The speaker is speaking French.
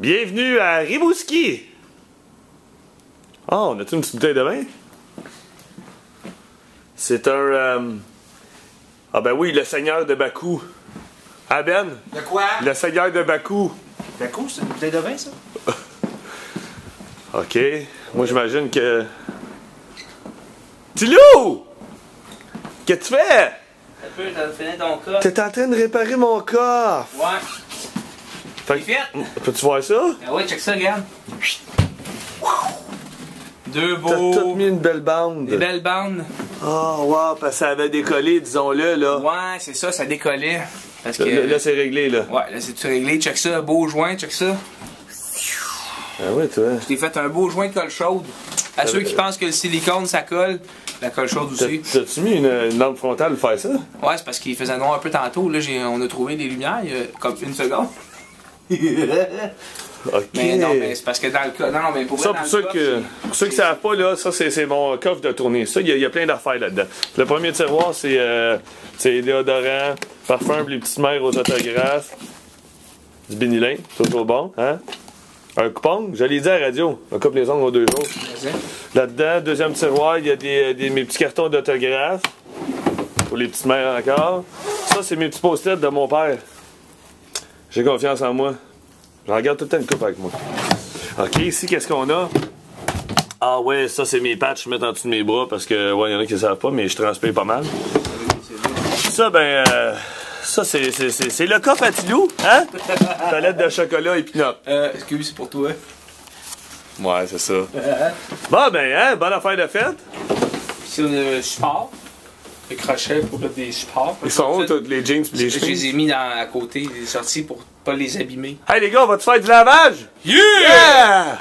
Bienvenue à Rimouski! Oh, on a-tu une petite bouteille de vin? C'est un. euh, Ah, ben oui, le Seigneur de Bakou. Ah, Ben? De quoi? Le Seigneur de Bakou. De quoi? C'est une bouteille de vin, ça? Ok. Moi, j'imagine que. Tilou! Qu'est-ce que tu fais? Un peu, t'as fini ton cas. T'es en train de réparer mon coffre. Ouais. Fait que- Peux-tu voir ça? Ah ouais, check ça, regarde. Deux T'as tout beaux. mis une belle bande. Des belles bandes. Oh, wow, parce que ça avait décollé, disons-le, là. Ouais, c'est ça, ça décollait. Parce que. Là, là, c'est réglé, là. Ouais, là, c'est tout réglé? Check ça, beau joint, check ça. Ah ouais, toi. Je t'ai fait un beau joint de colle chaude. À ceux qui pensent que le silicone, ça colle, la colle chaude aussi. T'as-tu mis une, une lampe frontale pour faire ça? Ouais, c'est parce qu'il faisait noir un peu tantôt. Là, on a trouvé des lumières il y a comme une seconde. Ok. Mais non, mais c'est parce que dans le cas. Non, non, mais pour Ça, vrai, pour ceux, que, pour ceux qui savent pas, là, ça, c'est mon coffre de tournée. Ça, il y, a- il y a plein d'affaires là-dedans. Le premier tiroir, c'est euh, c'est déodorant, parfum les petites mères aux autographes, du bénilin, toujours bon, hein? Un coupon, je l'ai dit à la radio, on coupe les ongles aux deux jours. Là-dedans, deuxième tiroir, il y a des, des- mes petits cartons d'autographes. Pour les petites mères encore. Ça, c'est mes petits post-it de mon père. J'ai confiance en moi. J'en regarde tout le temps une coupe avec moi. OK, ici, qu'est-ce qu'on a? Ah ouais, ça, c'est mes patchs que je mets en dessous de mes bras parce que, ouais, il y en a qui ne savent pas, mais je transpire pas mal. Ça, ben, euh, ça, c'est, c'est, c'est, c'est le coffre à Tilou, hein? Palette de chocolat et pinot. Euh, excuse, c'est pour toi? Ouais, c'est ça. Bon, ben, hein, bonne affaire de fête. C'est le support. Le crochet pour mettre des supports. Ils sont où, tous les jeans les Je les jeans? ai mis dans, à côté des sorties pour pas les abîmer. Hey les gars, on va te faire du lavage? Yeah! Yeah!